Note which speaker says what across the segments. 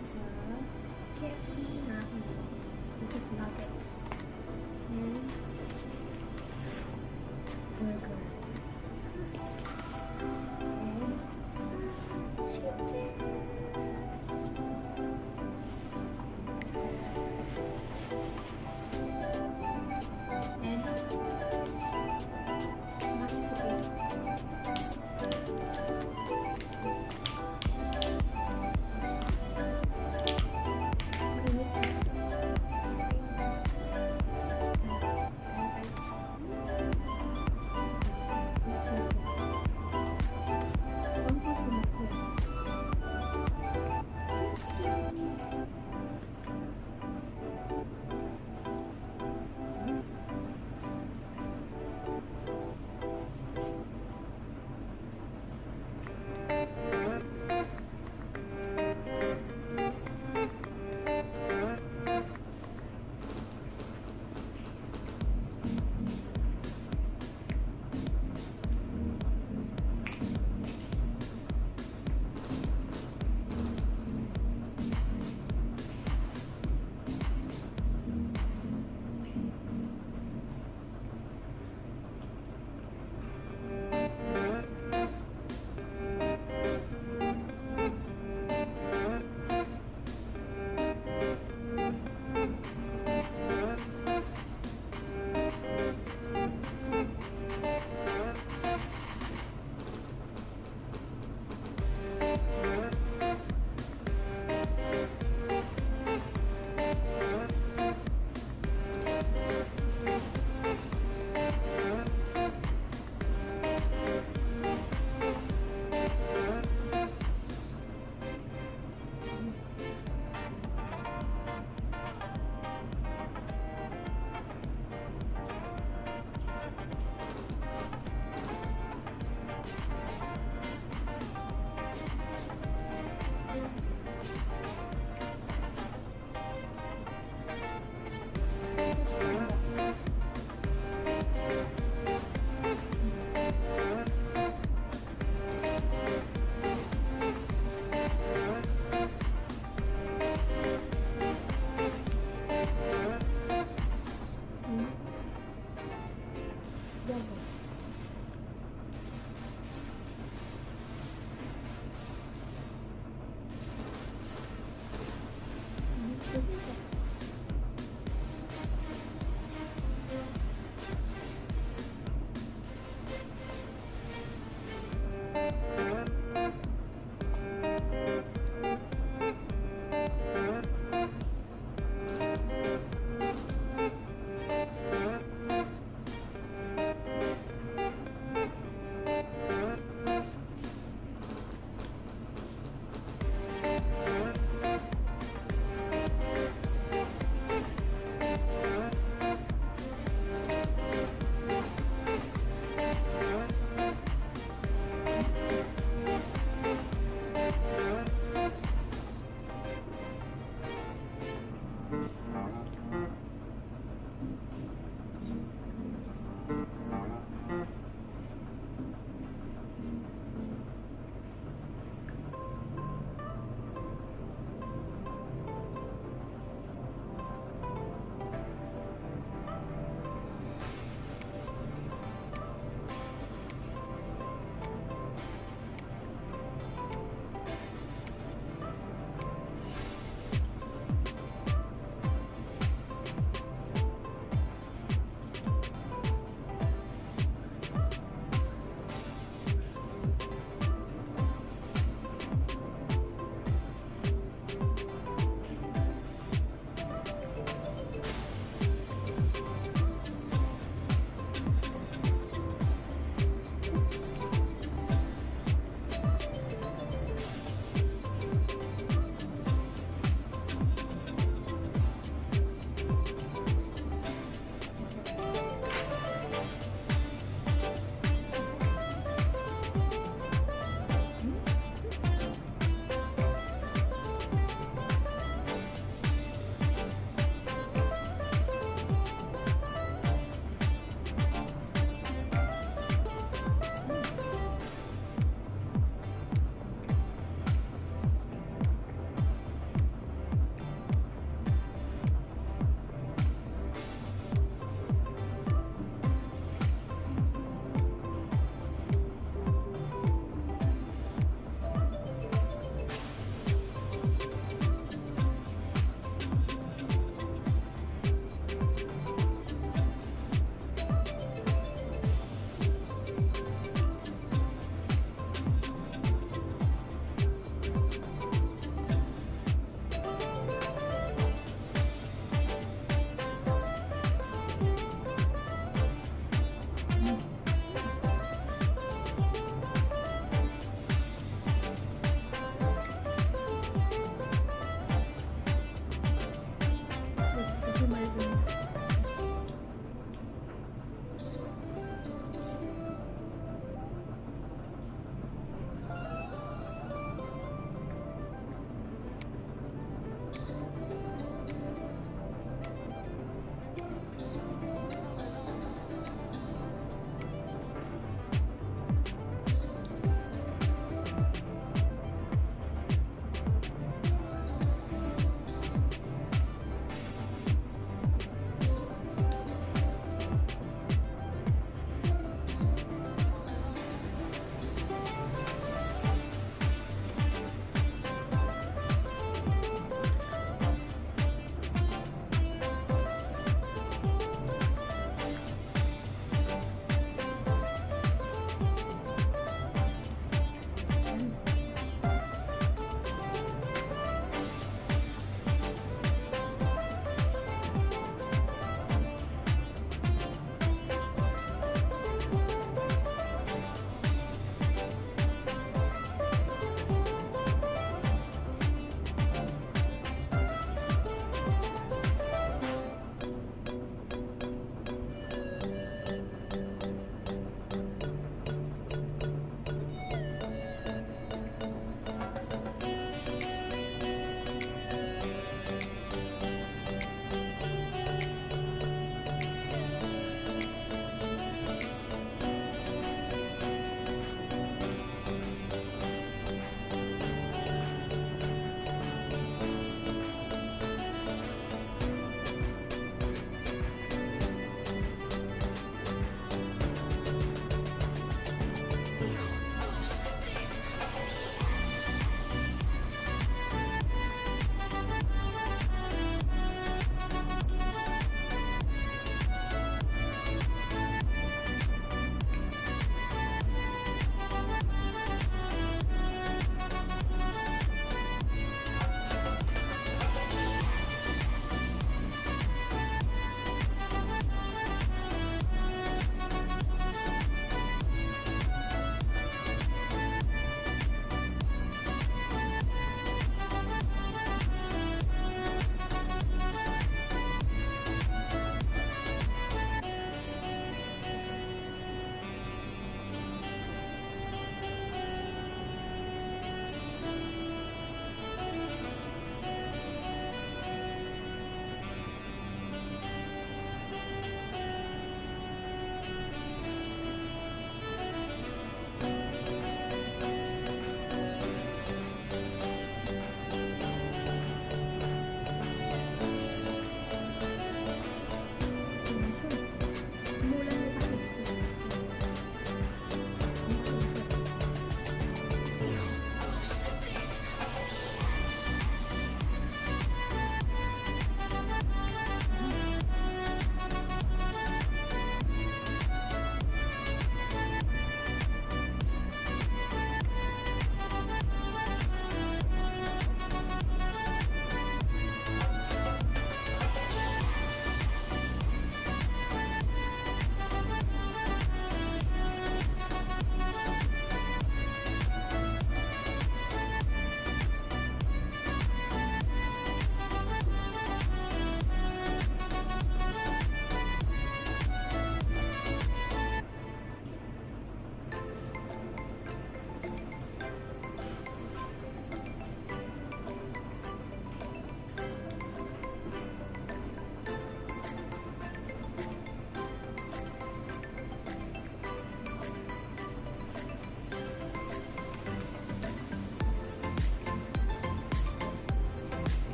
Speaker 1: is a KFC Nahi. This is nuggets. And burger.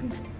Speaker 1: Mm-hmm.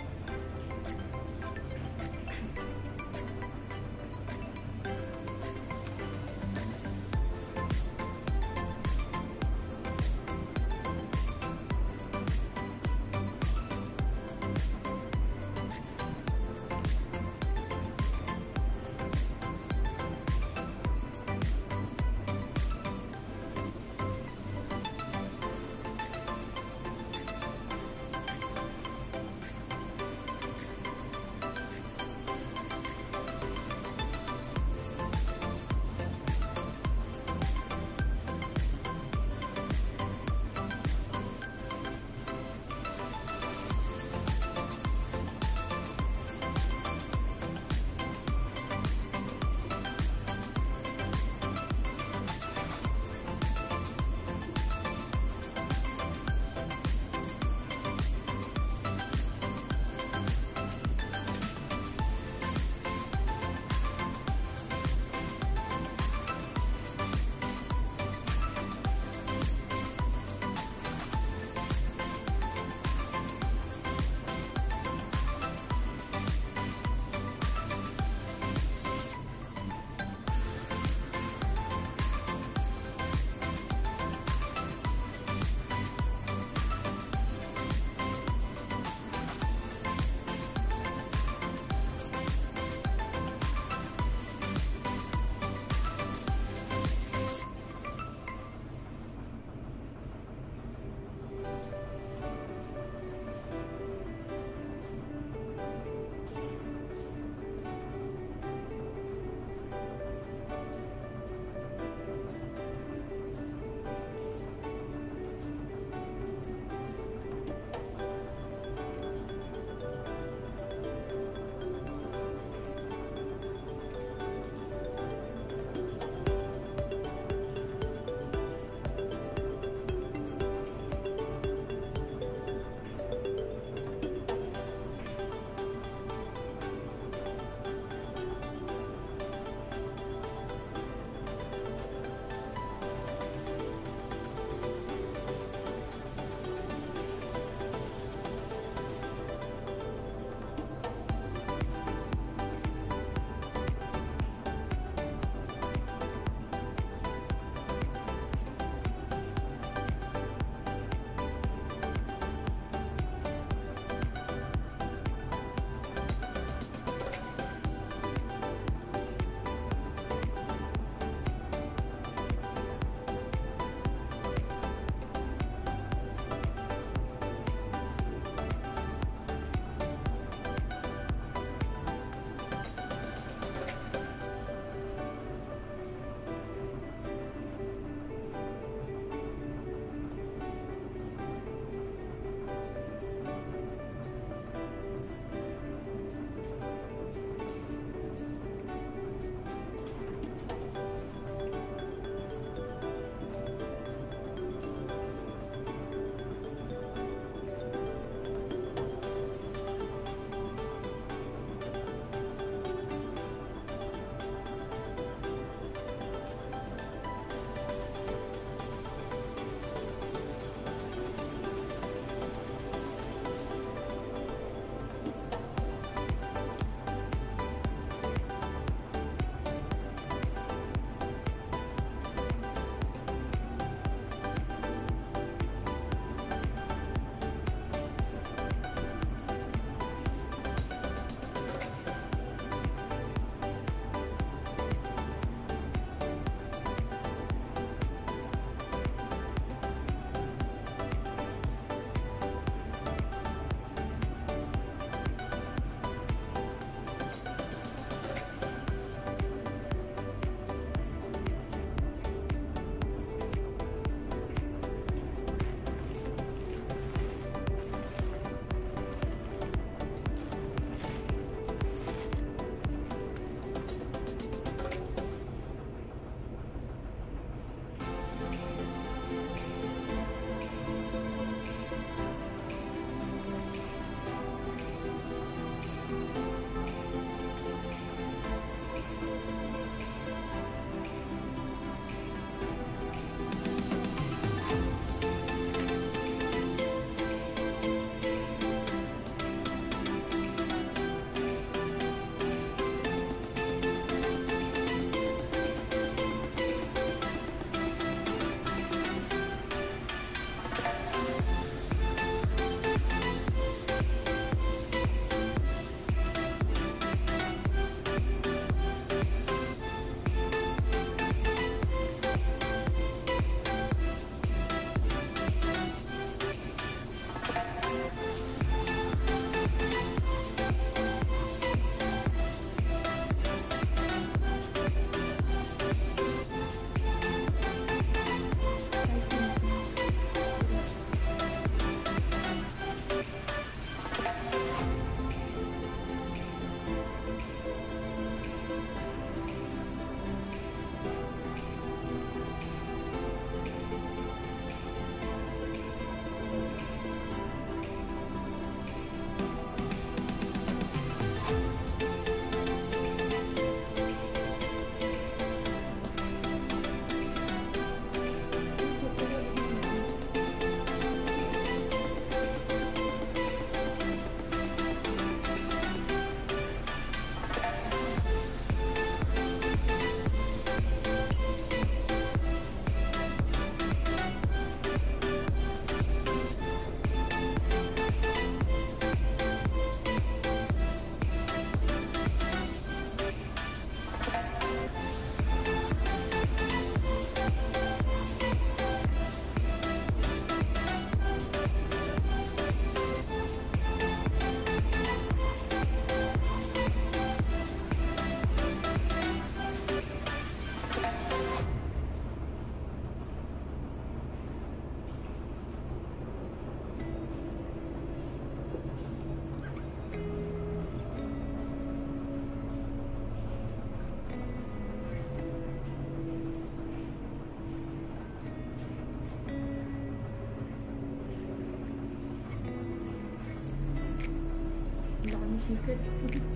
Speaker 1: Okay.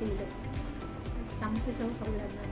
Speaker 1: thì được. Tắm cái dấu xong lần này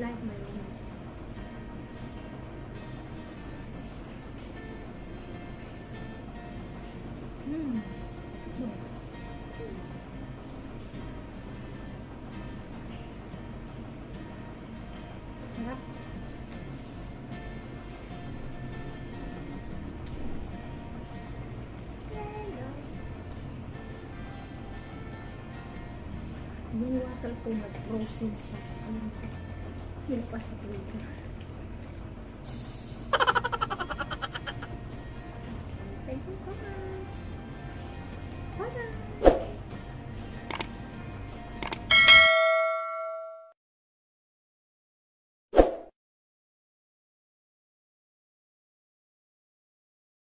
Speaker 1: like my video. Hmm. Sarap. Yung waffle ko nag-frozen siya. Теперь посмотрите.